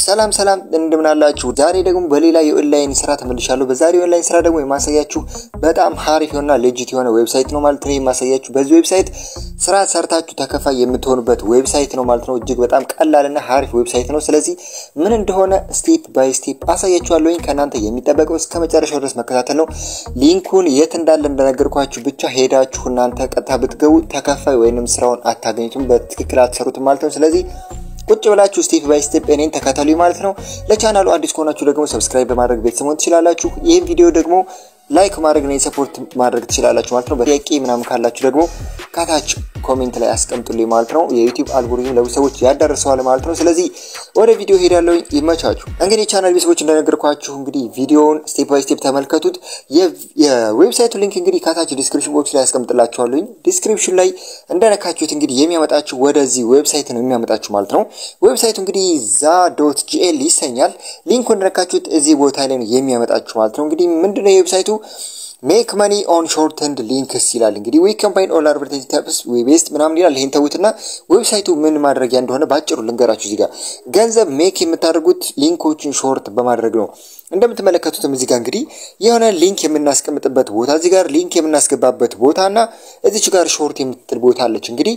ሰላም ሰላም እንደምናላችሁ። ዛሬ ደግሞ በሌላ የኦንላይን ስራ ተመልሻለሁ። በዛሬ የኦንላይን ስራ ደግሞ የማሳያችሁ በጣም ሀሪፍ የሆነና legit የሆነ website ነው ማለት ነው። የማሳያችሁ በዚህ website ስራ ሰርታችሁ ተከፋይ የምትሆኑበት website ነው ማለት ነው። እጅግ በጣም ቀላልና ሀሪፍ website ነው። ስለዚህ ምን እንደሆነ step by step አሳያችኋለሁኝ። ከእናንተ የሚጠበቀው እስከ መጨረሻው ድረስ መከታተል ነው። link ኡን የት እንዳለ እንደነገርኳችሁ ብቻ ሄዳችሁ እናንተ ቀጥታ ብትገቡ ተከፋይ ወይንም ስራውን አታገኙትም፣ በትክክል አትሰሩትም ማለት ነው። ስለዚህ ቁጭ ብላችሁ step by step እኔን ተከተሉ ማለት ነው። ለቻናሉ አዲስ ከሆናችሁ ደግሞ subscribe በማድረግ ቤተሰብ ትችላላችሁ። ይህን ቪዲዮ ደግሞ like ማድረግ ነው support ማድረግ ትችላላችሁ ማለት ነው። በጥያቄ ምናምን ካላችሁ ደግሞ ከታች comment ላይ አስቀምጡልኝ ማለት ነው። የዩቲዩብ አልጎሪዝም ለብዙ ሰዎች ያዳርሰዋል ማለት ነው። ስለዚህ ወደ ቪዲዮ ሄዳለሁ። ይመቻችሁ። እንግዲህ ቻናል ቤተሰቦች እንደነገርኳችሁ እንግዲህ ቪዲዮውን step by step ተመልከቱት። የ website ኡ link እንግዲህ ከታች description box ላይ ያስቀምጥላችኋለሁ። description ላይ እንደነካችሁት እንግዲህ የሚያመጣችሁ ወደዚህ website ነው የሚያመጣችሁ ማለት ነው። website ኡ እንግዲህ za dot gl ይሰኛል። link ኡ እንደነካችሁት እዚህ ቦታ ላይ ነው የሚያመጣችሁ ማለት ነው። እንግዲህ ምንድነው የ website ኡ make money on short and links ይላል። እንግዲህ we combine all advertising types we best ምናምን ይላል። ይሄን ተውትና website ኡ ምን ማድረጊያ እንደሆነ ባጭሩ ልንገራችሁ። እዚህ ገንዘብ make የምታደርጉት link ኦችን short በማድረግ ነው። እንደምትመለከቱትም እዚህ ጋር እንግዲህ የሆነ link የምናስቀምጥበት ቦታ እዚህ ጋር link የምናስገባበት ቦታ እና እዚች ጋር short የምትጥል ቦታ አለች እንግዲህ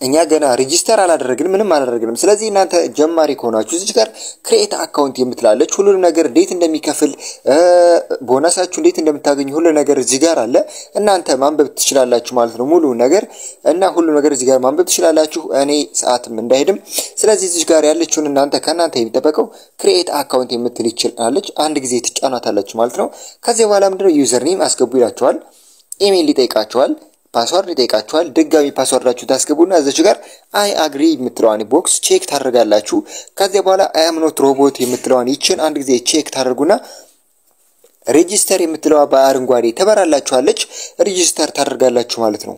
እኛ ገና register አላደረግንም፣ ምንም አላደረግንም። ስለዚህ እናንተ ጀማሪ ከሆናችሁ እዚች ጋር create account የምትላለች ሁሉንም ነገር እንዴት እንደሚከፍል ቦነሳችሁ እንዴት እንደምታገኙ ሁሉ ነገር እዚህ ጋር አለ። እናንተ ማንበብ ትችላላችሁ ማለት ነው ሙሉ ነገር እና ሁሉ ነገር እዚህ ጋር ማንበብ ትችላላችሁ። እኔ ሰዓትም እንዳይሄድም ስለዚህ እዚች ጋር ያለችውን እናንተ ከእናንተ የሚጠበቀው create account የምትል ይቺ አለች። አንድ ጊዜ ትጫናታላችሁ ማለት ነው። ከዚህ በኋላ ምንድነው username አስገቡ ይላችኋል። ኢሜይል ይጠይቃችኋል። password ይጠይቃችኋል። ድጋሚ password ኣችሁ ታስገቡና እዚች ጋር I agree የምትለዋን box check ታደርጋላችሁ። ከዚያ በኋላ I am not robot የምትለዋን ይችን አንድ ጊዜ check ታደርጉና register የምትለዋ በአረንጓዴ ተበራላችኋለች። register ታደርጋላችሁ ማለት ነው።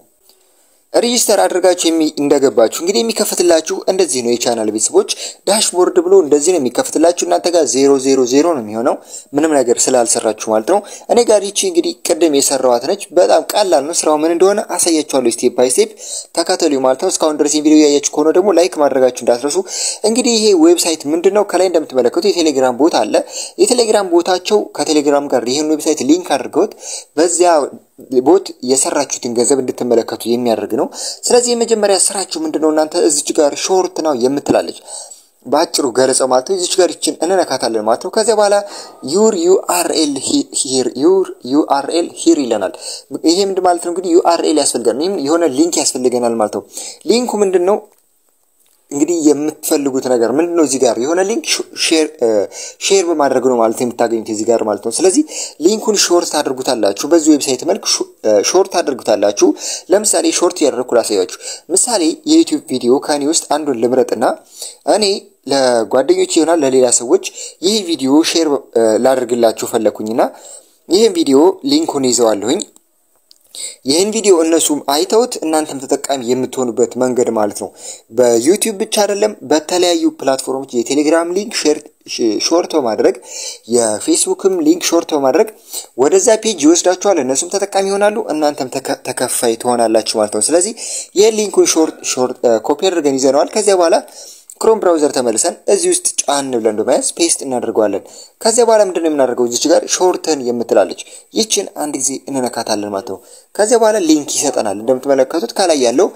register አድርጋችሁ እንደገባችሁ እንግዲህ የሚከፍትላችሁ እንደዚህ ነው። የቻናል ቤተሰቦች dashboard ብሎ እንደዚህ ነው የሚከፍትላችሁ። እናንተ ጋር zero zero zero ነው የሚሆነው ምንም ነገር ስላልሰራችሁ ማለት ነው። እኔ ጋር ይቺ እንግዲህ ቅድም የሰራዋት ነች። በጣም ቀላል ነው። ስራው ምን እንደሆነ አሳያችኋለሁ። step by step ተከተሉ ማለት ነው። እስካሁን ድረስ ቪዲዮ ያያችሁ ከሆነ ደግሞ like ማድረጋችሁ እንዳትረሱ። እንግዲህ ይሄ website ምንድን ነው? ከላይ እንደምትመለከቱ የቴሌግራም bot አለ። የቴሌግራም bot ኣቸው ከቴሌግራም ጋር ይህን website link አድርገውት በዚያ bot የሰራችሁትን ገንዘብ እንድትመለከቱ የሚያደርግ ነው። ስለዚህ የመጀመሪያ ስራችሁ ምንድነው? እናንተ እዚች ጋር short ነው የምትላለች በአጭሩ ገለጸው ማለት ነው። እዚች ጋር ይችን እንነካታለን ማለት ነው። ከዚያ በኋላ your URL here your URL here ይለናል። ይሄ ምንድን ማለት ነው? እንግዲህ URL ያስፈልገናል፣ ወይም የሆነ link ያስፈልገናል ማለት ነው። link ኡ ምንድን ነው? እንግዲህ የምትፈልጉት ነገር ምንድን ነው? እዚህ ጋር የሆነ link share በማድረግ ነው ማለት የምታገኙት እዚህ ጋር ማለት ነው። ስለዚህ link ኡን short ታደርጉታላችሁ። በዚህ website መልክ short ታደርጉታላችሁ። ለምሳሌ short ያደረግኩ ላሳያችሁ። ምሳሌ የዩቲዩብ ቪዲዮ ከኔ ውስጥ አንዱን ልምረጥና እኔ ለጓደኞች ይሆናል ለሌላ ሰዎች ይህ ቪዲዮ share ላደርግላችሁ ፈለኩኝና ይህን ቪዲዮ link ኡን ይዘዋለሁኝ ይህን ቪዲዮ እነሱም አይተውት እናንተም ተጠቃሚ የምትሆኑበት መንገድ ማለት ነው። በዩቲዩብ ብቻ አይደለም፣ በተለያዩ platform ኦች የቴሌግራም link short በማድረግ የፌስቡክም link short በማድረግ ወደዛ page ይወስዳችኋል። እነሱም ተጠቃሚ ይሆናሉ፣ እናንተም ተከፋይ ትሆናላችሁ ማለት ነው። ስለዚህ ይህን link ኡን short copy አድርገን ይዘነዋል። ከዚያ በኋላ ክሮም browser ተመልሰን እዚህ ውስጥ ጫን ብለን በመያዝ paste እናደርገዋለን። ከዚያ በኋላ ምንድን ነው የምናደርገው? እዚች ጋር shorten የምትላለች ይችን አንድ ጊዜ እንነካታለን ማለት ነው። ከዚያ በኋላ link ይሰጠናል። እንደምትመለከቱት ከላይ ያለው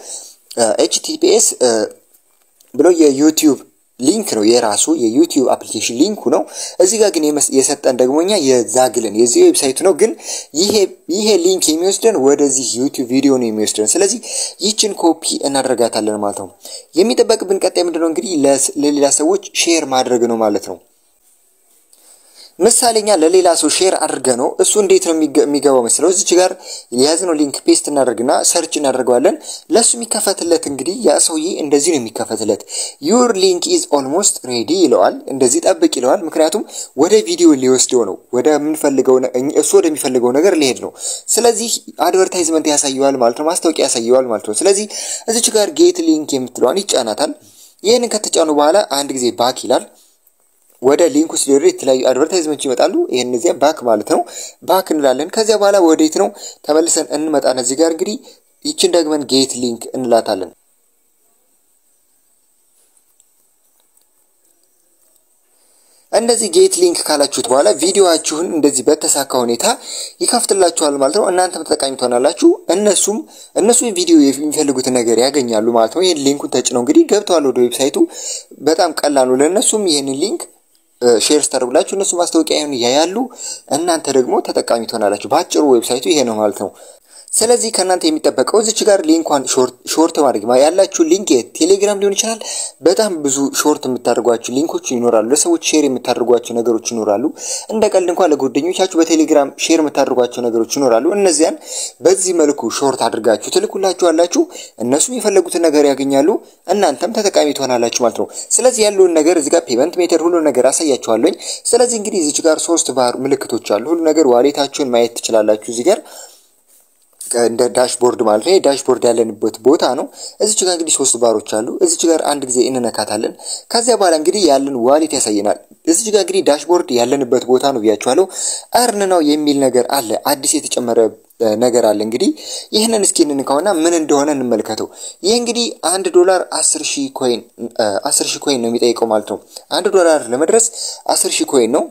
https ብሎ የዩቲዩብ link ነው የራሱ የዩቲዩብ application link ኡ ነው። እዚህ ጋር ግን የሰጠን ደግሞ እኛ የ za.gl ን የዚህ website ኡ ነው። ግን ይሄ link የሚወስደን ወደዚህ ዩቲዩብ ቪዲዮ ነው የሚወስደን። ስለዚህ ይችን ኮፒ እናደርጋታለን ማለት ነው። የሚጠበቅብን ቀጣይ ምንድነው እንግዲህ ለሌላ ሰዎች share ማድረግ ነው ማለት ነው። ምሳሌኛ ለሌላ ሰው share አድርገ ነው እሱ እንዴት ነው የሚገባው መስለው እዚች ጋር የያዝነው link paste እናደርግና search እናደርገዋለን። ለእሱ የሚከፈትለት እንግዲህ ያ ሰውዬ እንደዚህ ነው የሚከፈትለት። your link is almost ready ይለዋል። እንደዚህ ጠብቅ ይለዋል። ምክንያቱም ወደ ቪዲዮ ሊወስደው ነው፣ ወደ ምንፈልገው እሱ ወደሚፈልገው ነገር ሊሄድ ነው። ስለዚህ advertisement ያሳየዋል ማለት ነው፣ ማስታወቂያ ያሳየዋል ማለት ነው። ስለዚህ እዚች ጋር get link የምትለዋን ይጫናታል። ይህንን ከተጫኑ በኋላ አንድ ጊዜ back ይላል። ወደ link ኡ ሲደርስ የተለያዩ advertisement ይመጣሉ። ይሄን እዚያ back ማለት ነው። back እንላለን። ከዚያ በኋላ ወዴት ነው ተመልሰን እንመጣን። እዚህ ጋር እንግዲህ ይችን ደግመን get link እንላታለን። እንደዚህ get link ካላችሁት በኋላ ቪዲዮችሁን እንደዚህ በተሳካ ሁኔታ ይከፍትላችኋል ማለት ነው። እናንተም ተጠቃሚ ትሆናላችሁ፣ እነሱም እነሱ ቪዲዮ የሚፈልጉትን ነገር ያገኛሉ ማለት ነው። ይህን link ኡን ተጭነው እንግዲህ ገብተዋል ወደ website ኡ። በጣም ቀላል ነው። ለእነሱም ይህንን link share ስታደርጉላችሁ እነሱ ማስታወቂያን ያያሉ፣ እናንተ ደግሞ ተጠቃሚ ትሆናላችሁ። በአጭሩ website ኡ ይሄ ነው ማለት ነው። ስለዚህ ከእናንተ የሚጠበቀው እዚች ጋር link ኳን short ማድረግ ያላችሁ link ቴሌግራም ሊሆን ይችላል። በጣም ብዙ short የምታደርጓቸው link ኦች ይኖራሉ። ለሰዎች share የምታደርጓቸው ነገሮች ይኖራሉ። እንደ ቀልድ እንኳን ለጓደኞቻችሁ በቴሌግራም share የምታደርጓቸው ነገሮች ይኖራሉ። እነዚያን በዚህ መልኩ short አድርጋችሁ ትልኩላችኋላችሁ። እነሱም የፈለጉትን ነገር ያገኛሉ፣ እናንተም ተጠቃሚ ትሆናላችሁ ማለት ነው። ስለዚህ ያለውን ነገር እዚህ ጋር payment method ሁሉ ነገር አሳያችኋለኝ። ስለዚህ እንግዲህ እዚች ጋር ሶስት ባር ምልክቶች አሉ። ሁሉ ነገር wallet ኣችሁን ማየት ትችላላችሁ እዚህ ጋር እንደ dashboard ማለት ነው። dashboard ያለንበት ቦታ ነው። እዚች ጋር እንግዲህ ሶስት ባሮች አሉ። እዚች ጋር አንድ ጊዜ እንነካታለን። ከዚያ በኋላ እንግዲህ ያለን wallet ያሳየናል። እዚች ጋር እንግዲህ dashboard ያለንበት ቦታ ነው ብያችኋለሁ። earn now የሚል ነገር አለ። አዲስ የተጨመረ ነገር አለ። እንግዲህ ይህንን እስኪ እንንካውና ምን እንደሆነ እንመልከተው። ይህ እንግዲህ አንድ ዶላር አስር ሺህ coin ነው የሚጠይቀው ማለት ነው። አንድ ዶላር ለመድረስ አስር ሺህ coin ነው።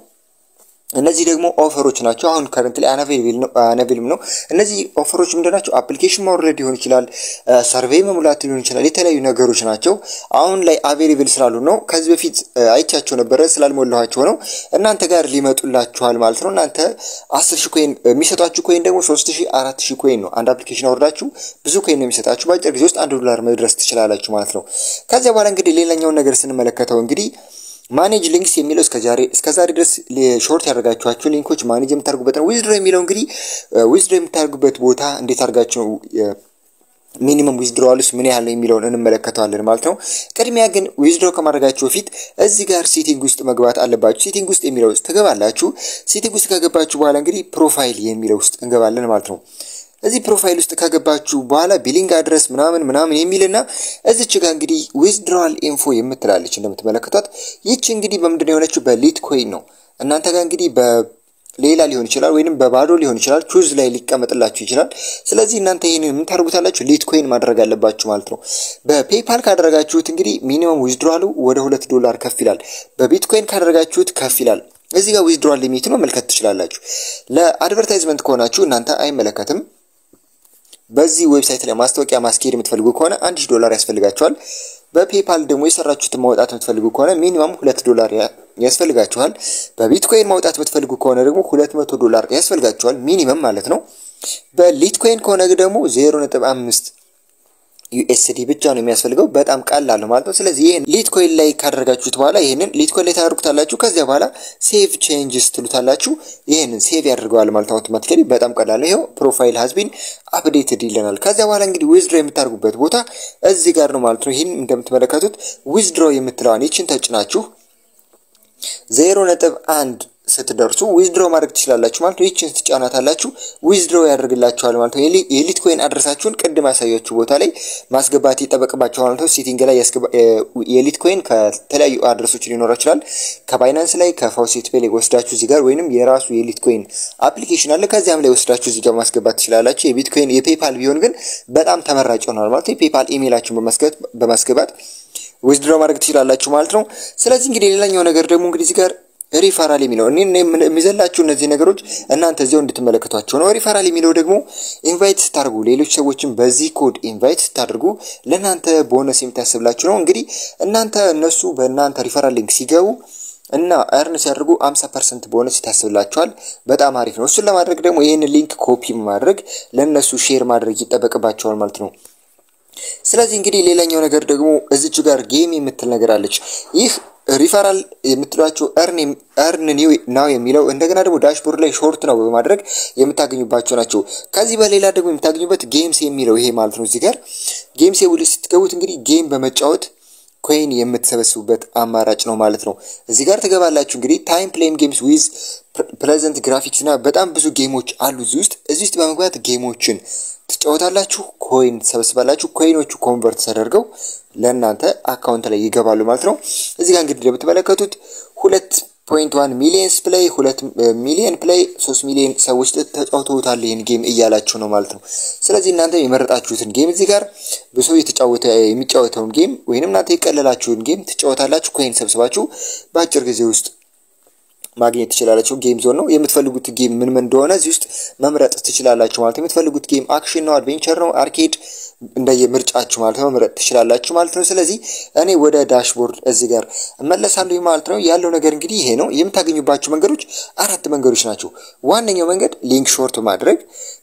እነዚህ ደግሞ offer ኦች ናቸው። አሁን current ላይ unavailable ነው። እነዚህ offer ኦች ምንድን ናቸው? application ማውረድ ሊሆን ይችላል፣ survey መሙላት ሊሆን ይችላል። የተለያዩ ነገሮች ናቸው። አሁን ላይ available ስላሉ ነው። ከዚህ በፊት አይቻቸው ነበረ ስላልሞላኋቸው ነው። እናንተ ጋር ሊመጡላችኋል ማለት ነው። እናንተ አስር ሺህ coin የሚሰጧችሁ coin ደግሞ ሶስት ሺህ አራት ሺህ coin ነው። አንድ application አውርዳችሁ ብዙ coin ነው የሚሰጣችሁ። በአጭር ጊዜ ውስጥ አንድ ዶላር መድረስ ትችላላችሁ ማለት ነው። ከዚያ በኋላ እንግዲህ ሌላኛውን ነገር ስንመለከተው እንግዲህ manage links የሚለው እስከ ዛሬ ድረስ short ያደርጋችኋቸው link ኦች manage የምታደርጉበት ነው። withdraw የሚለው እንግዲህ withdraw የምታደርጉበት ቦታ እንዴት አድርጋችሁ minimum withdrawals ምን ያህል ነው የሚለውን እንመለከተዋለን ማለት ነው። ቅድሚያ ግን withdraw ከማድረጋችሁ በፊት እዚህ ጋር setting ውስጥ መግባት አለባችሁ። setting ውስጥ የሚለው ውስጥ ትገባላችሁ። setting ውስጥ ከገባችሁ በኋላ እንግዲህ profile የሚለው ውስጥ እንገባለን ማለት ነው። እዚህ profile ውስጥ ከገባችሁ በኋላ billing address ምናምን ምናምን የሚልና እዚች ጋር እንግዲህ withdrawal info የምትላለች እንደምትመለከቷት። ይቺ እንግዲህ በምንድን የሆነችው በ Litecoin ነው። እናንተ ጋር እንግዲህ በሌላ ሊሆን ይችላል ወይንም በባዶ ሊሆን ይችላል። choose ላይ ሊቀመጥላችሁ ይችላል። ስለዚህ እናንተ ይህንን የምታደርጉታላችሁ Litecoin ማድረግ አለባችሁ ማለት ነው። በ PayPal ካደረጋችሁት እንግዲህ minimum withdrawal ኡ ወደ ሁለት ዶላር ከፍ ይላል። በቢትኮይን ካደረጋችሁት ከፍ ይላል። እዚህ ጋር withdrawal limit መመልከት ትችላላችሁ። ለ advertisement ከሆናችሁ እናንተ አይመለከትም። በዚህ website ላይ ማስታወቂያ ማስኬድ የምትፈልጉ ከሆነ አንድ ሺህ ዶላር ያስፈልጋችኋል። በ PayPal ደግሞ የሰራችሁትን ማውጣት የምትፈልጉ ከሆነ minimum ሁለት ዶላር ያስፈልጋችኋል። በቢትኮይን ማውጣት የምትፈልጉ ከሆነ ደግሞ ሁለት መቶ ዶላር ያስፈልጋችኋል minimum ማለት ነው። በ Litecoin ከሆነ ደግሞ ዜሮ ነጥብ አምስት USD ብቻ ነው የሚያስፈልገው። በጣም ቀላል ነው ማለት ነው። ስለዚህ ይህን Litecoin ላይ ካደረጋችሁት በኋላ ይህንን Litecoin ላይ ታደርጉታላችሁ። ከዚያ በኋላ save changes ትሉታላችሁ። ይህንን save ያደርገዋል ማለት automatically። በጣም ቀላል ነው። ይኸው profile has been updated ይለናል። ከዚያ በኋላ እንግዲህ withdraw የምታደርጉበት ቦታ እዚህ ጋር ነው ማለት ነው። ይህን እንደምትመለከቱት withdraw የምትለዋን ይችን ተጭናችሁ ዜሮ ነጥብ አንድ ስትደርሱ withdraw ማድረግ ትችላላችሁ ማለት ነው። ይችን ትጫናታላችሁ withdraw ያደርግላችኋል ማለት ነው። የ Litecoin address ኣችሁን ቅድም ያሳያችሁ ቦታ ላይ ማስገባት ይጠበቅባችኋል ማለት ነው። setting ላይ የ Litecoin ከተለያዩ address ኦች ሊኖረው ይችላል። ከ Binance ላይ ከ FaucetPay ላይ ወስዳችሁ እዚህ ጋር ወይንም የራሱ የ Litecoin application አለ። ከዚያም ላይ ወስዳችሁ እዚህ ጋር ማስገባት ትችላላችሁ። የ Bitcoin የ PayPal ቢሆን ግን በጣም ተመራጭ ይሆናል ማለት ነው። የ PayPal email ኣችሁን በማስገባት withdraw ማድረግ ትችላላችሁ ማለት ነው። ስለዚህ እንግዲህ ሌላኛው ነገር ደግሞ እንግዲህ እዚህ ጋር ሪፈራል የሚለው እኔ የሚዘላችሁ እነዚህ ነገሮች እናንተ እዚያው እንድትመለከቷቸው ነው። ሪፈራል የሚለው ደግሞ invite ስታደርጉ ሌሎች ሰዎችን በዚህ code invite ስታደርጉ ለእናንተ ቦነስ የሚታስብላችሁ ነው። እንግዲህ እናንተ እነሱ በእናንተ referral link ሲገቡ እና earn ሲያደርጉ 50 percent bonus ይታስብላችኋል። በጣም አሪፍ ነው። እሱን ለማድረግ ደግሞ ይህን link copy ማድረግ ለእነሱ share ማድረግ ይጠበቅባቸዋል ማለት ነው። ስለዚህ እንግዲህ ሌላኛው ነገር ደግሞ እዚች ጋር game የምትል ነገር አለች። ይህ ሪፈራል የምትሏቸው earn now ነው የሚለው እንደገና ደግሞ dashboard ላይ short ነው በማድረግ የምታገኙባቸው ናቸው። ከዚህ በሌላ ደግሞ የምታገኙበት games የሚለው ይሄ ማለት ነው። እዚህ ጋር games ውል ስትገቡት እንግዲህ game በመጫወት coin የምትሰበስቡበት አማራጭ ነው ማለት ነው። እዚህ ጋር ትገባላችሁ እንግዲህ time play games with present graphics እና በጣም ብዙ game ኦች አሉ እዚህ ውስጥ። እዚህ ውስጥ በመግባት game ኦችን ትጫወታላችሁ፣ coin ትሰበስባላችሁ። coin ኦቹ convert ተደርገው ለእናንተ account ላይ ይገባሉ ማለት ነው። እዚህ ጋር እንግዲህ እንደምትመለከቱት ሁለት point one millions play ሁለት million play ሶስት ሚሊዮን ሰዎች ተጫውተውታል ይህን game እያላችሁ ነው ማለት ነው። ስለዚህ እናንተ የመረጣችሁትን game እዚህ ጋር ብዙ የተጫወተ የሚጫወተውን game ወይንም እናንተ የቀለላችሁን game ትጫወታላችሁ። coin ሰብስባችሁ በአጭር ጊዜ ውስጥ ማግኘት ትችላላችሁ። game zone ነው። የምትፈልጉት game ምን ምን እንደሆነ እዚህ ውስጥ መምረጥ ትችላላችሁ ማለት ነው። የምትፈልጉት game action ነው፣ adventure ነው፣ arcade እንደየ ምርጫችሁ ማለት ነው መምረጥ ትችላላችሁ ማለት ነው። ስለዚህ እኔ ወደ dashboard እዚህ ጋር እመለሳለሁ ማለት ነው። ያለው ነገር እንግዲህ ይሄ ነው። የምታገኙባቸው መንገዶች አራት መንገዶች ናቸው። ዋነኛው መንገድ link short ማድረግ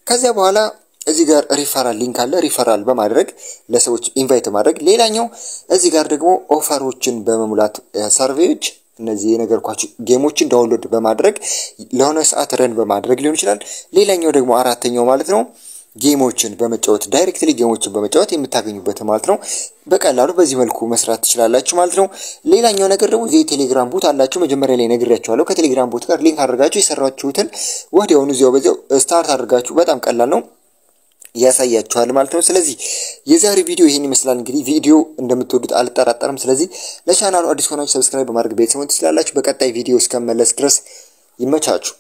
ከዚያ በኋላ እዚህ ጋር referral link አለ። ሪፈራል በማድረግ ለሰዎች invite ማድረግ። ሌላኛው እዚህ ጋር ደግሞ offer ኦችን በመሙላት survey ዎች እነዚህ የነገርኳችሁ game ኦችን download በማድረግ ለሆነ ሰዓት run በማድረግ ሊሆን ይችላል። ሌላኛው ደግሞ አራተኛው ማለት ነው game ኦችን በመጫወት directly game ኦችን በመጫወት የምታገኙበት ማለት ነው። በቀላሉ በዚህ መልኩ መስራት ትችላላችሁ ማለት ነው። ሌላኛው ነገር ደግሞ እዚህ የቴሌግራም bot አላችሁ። መጀመሪያ ላይ ነግሬያችኋለሁ። ከቴሌግራም bot ጋር link አድርጋችሁ የሰራችሁትን ወዲያውኑ እዚያው በዚያው start አድርጋችሁ በጣም ቀላል ነው ያሳያችኋል ማለት ነው። ስለዚህ የዛሬ ቪዲዮ ይህን ይመስላል። እንግዲህ ቪዲዮ እንደምትወዱት አልጠራጠርም። ስለዚህ ለቻናሉ አዲስ ሆናችሁ subscribe በማድረግ ቤተሰቦች ትችላላችሁ። በቀጣይ ቪዲዮ እስክመለስ ድረስ ይመቻችሁ።